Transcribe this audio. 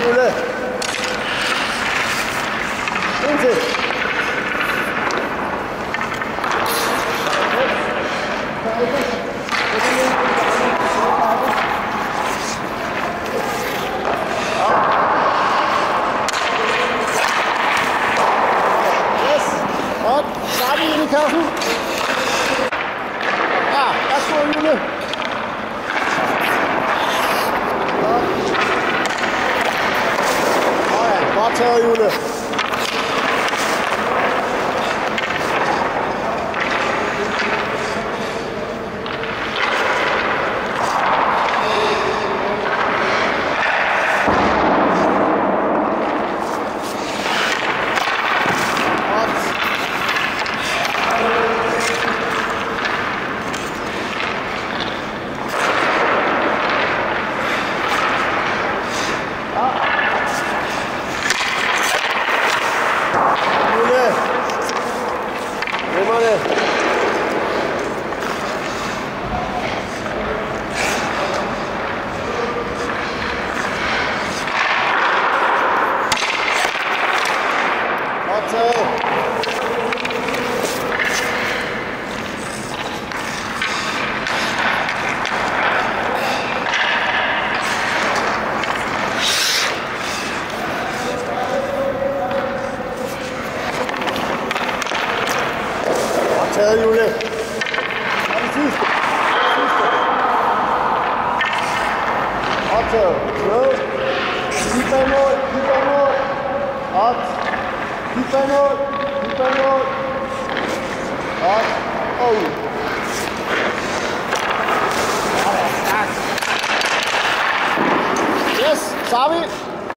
Schule. Stehen Sie. Karten. Ah, das war Jule. Ayuna. taget, Jule. Optaget. Tutanot Tutanot Up. Oh. Yes, sabe?